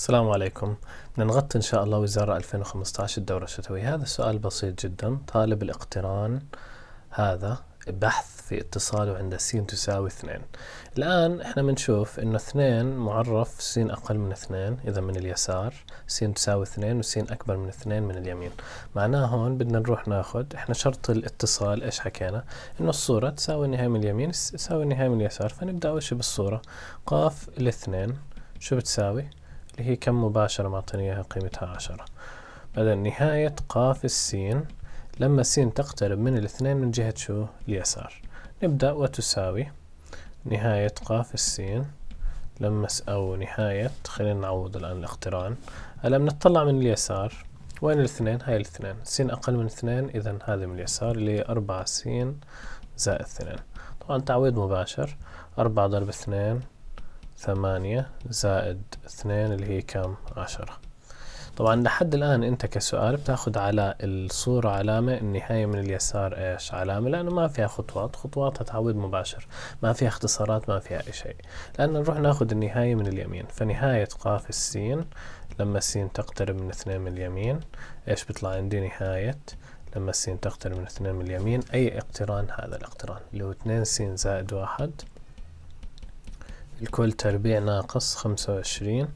السلام عليكم. بدنا نغطي إن شاء الله وزارة 2015 الدورة الشتوية. هذا السؤال بسيط جدا. طالب الاقتران هذا بحث في اتصاله عند س تساوي اثنين. الآن إحنا بنشوف إنه اثنين معرف س أقل من اثنين إذا من اليسار. س تساوي اثنين وس أكبر من اثنين من اليمين. معناه هون بدنا نروح ناخد إحنا شرط الاتصال إيش حكينا؟ إنه الصورة تساوي النهاية من اليمين تساوي النهاية من اليسار. فنبدأ أول شي بالصورة. قاف الاثنين. شو بتساوي؟ هي كم مباشرة معطيني إياها قيمتها عشرة. بعدين نهاية قاف السين. لما السين تقترب من الاثنين من جهة شو؟ اليسار. نبدأ وتساوي نهاية قاف السين. لما أو نهاية خلينا نعوض الآن الاقتران. هلا بنطلع من اليسار؟ وين الاثنين؟ هاي الاثنين. سين أقل من اثنين إذا هذه من اليسار اللي هي أربعة سين زائد اثنين. طبعا تعويض مباشر. أربعة ضرب اثنين ثمانية زائد اثنين اللي هي كم؟ عشرة. طبعا لحد الآن أنت كسؤال بتاخد على الصورة علامة النهاية من اليسار إيش؟ علامة لأنه ما فيها خطوات خطواتها تعويض مباشر. ما فيها اختصارات ما فيها أي شيء. لأن نروح ناخد النهاية من اليمين. فنهاية قاف السين لما السين تقترب من اثنين من اليمين إيش بيطلع عندي؟ نهاية. لما السين تقترب من اثنين من اليمين أي اقتران؟ هذا الاقتران. اللي هو اثنين سين زائد واحد الكل تربيع ناقص خمسة وعشرين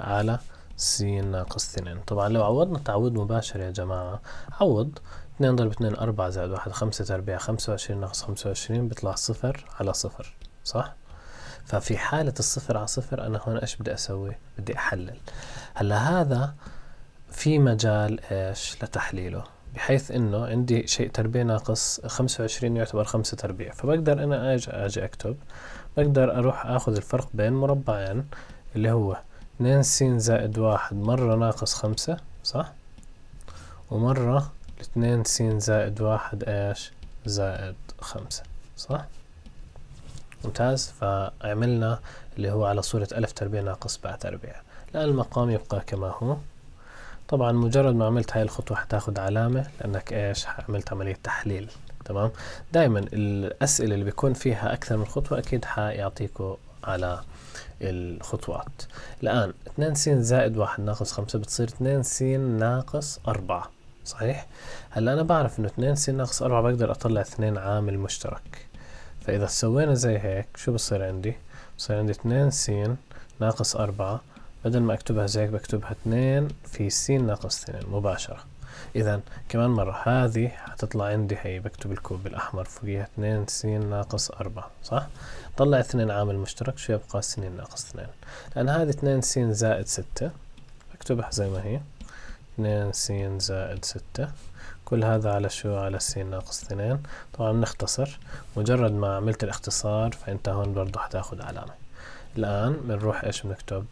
على س ناقص اثنين طبعا لو عوضنا تعويض مباشر يا جماعة عوض اثنين ضرب اثنين أربعة زائد واحد خمسة تربيع خمسة وعشرين ناقص خمسة وعشرين بيطلع صفر على صفر صح؟ ففي حالة الصفر على صفر أنا هون إيش بدي أسوي؟ بدي أحلل هلأ هذا في مجال إيش لتحليله بحيث إنه عندي شيء تربيع ناقص خمسة وعشرين يعتبر خمسة تربيع. فبقدر أنا أجي, أجي أكتب. بقدر أروح أخذ الفرق بين مربعين اللي هو اثنين س زائد واحد مرة ناقص خمسة صح؟ ومرة اثنين س زائد واحد إيش؟ زائد خمسة صح؟ ممتاز. فعملنا اللي هو على صورة ألف تربيع ناقص باء تربيع. الآن المقام يبقى كما هو. طبعا مجرد ما عملت هاي الخطوة حتاخد علامة لأنك إيش عملت عملية تحليل تمام دائما الأسئلة اللي بيكون فيها أكثر من خطوة أكيد حيعطيكوا على الخطوات الآن 2 س زائد 1 ناقص 5 بتصير 2 س ناقص 4 صحيح؟ هلأ أنا بعرف إنه 2 س ناقص 4 بقدر أطلع اثنين عامل مشترك فإذا سوينا زي هيك شو بصير عندي؟ بصير عندي 2 س ناقص 4 بدل ما أكتبها زي هيك بكتبها 2 في س ناقص 2 مباشرة. إذا كمان مرة هذه حتطلع عندي هي بكتب الكوب الأحمر فوقيها اثنين س ناقص أربعة صح؟ طلع اثنين عامل مشترك شو يبقى س ناقص اثنين؟ لأن هذه اثنين س زائد ستة بكتبها زي ما هي. اثنين س زائد ستة كل هذا على شو؟ على س ناقص اثنين. طبعا بنختصر مجرد ما عملت الاختصار فأنت هون برضه حتاخد علامة. الآن بنروح إيش بنكتب؟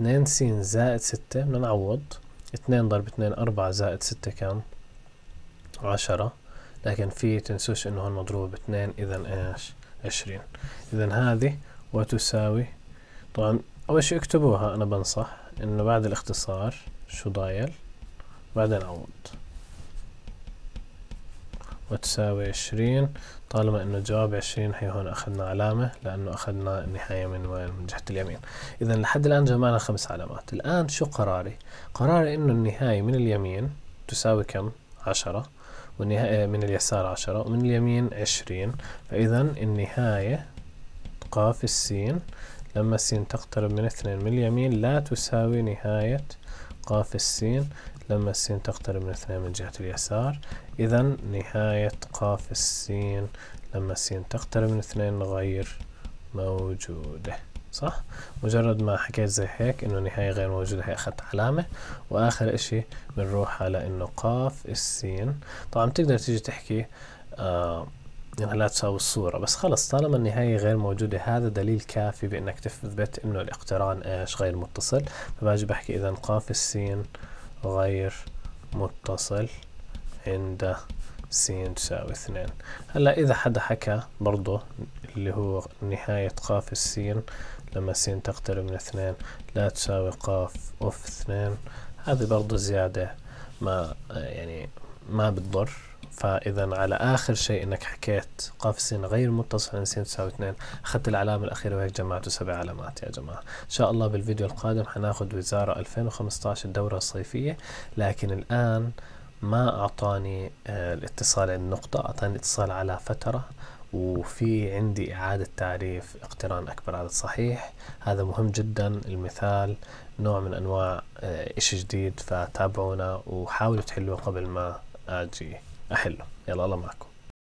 اثنين س زائد ستة بدنا نعوض. اثنين ضرب اثنين أربعة زائد ستة كم؟ عشرة. لكن في تنسوش إنه هون مضروب باثنين اذا إيش؟ عشرين. اذا هذه وتساوي طبعا أول شي اكتبوها أنا بنصح إنه بعد الاختصار شو ضايل؟ بعدين عوض وتساوي عشرين. طالما إنه الجواب عشرين هي هون أخذنا علامة لأنه أخذنا النهاية من وين؟ من جهة اليمين. اذا لحد الآن جمعنا خمس علامات. الآن شو قراري؟ قراري إنه النهاية من اليمين تساوي كم؟ عشرة. والنهاية من اليسار عشرة ومن اليمين عشرين. فاذا النهاية قاف السين. لما السين تقترب من اثنين من اليمين لا تساوي نهاية قاف السين. لما السين تقترب من اثنين من جهة اليسار. إذا نهاية قاف السين لما السين تقترب من اثنين غير موجودة صح؟ مجرد ما حكيت زي هيك إنه نهاية غير موجودة هي أخذت علامة. وآخر إشي بنروح على إنه قاف السين. طبعا بتقدر تيجي تحكي آه يعني لا تساوي الصورة بس خلص طالما النهاية غير موجودة هذا دليل كافي بإنك تثبت إنه الاقتران إيش غير متصل. فباجي بحكي اذا قاف السين غير متصل عند س تساوي اثنين. هلا إذا حدا حكى برضو اللي هو نهاية قاف السين لما س تقترب من اثنين لا تساوي قاف أوف اثنين. هذه برضو زيادة ما يعني ما بتضر. فإذا على آخر شيء إنك حكيت قاف غير متصل عن س تساوي اثنين أخذت العلامة الأخيرة وهيك جمعته سبع علامات يا جماعة. إن شاء الله بالفيديو القادم حناخد وزارة 2015 الدورة الصيفية لكن الآن ما أعطاني آه، الاتصال عند نقطة أعطاني اتصال على فترة وفي عندي إعادة تعريف اقتران أكبر. عدد صحيح هذا مهم جدا. المثال نوع من أنواع آه، إشي جديد فتابعونا وحاولوا تحلوه قبل ما أجي. أحله. يلا الله معكم.